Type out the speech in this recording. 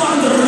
Alexander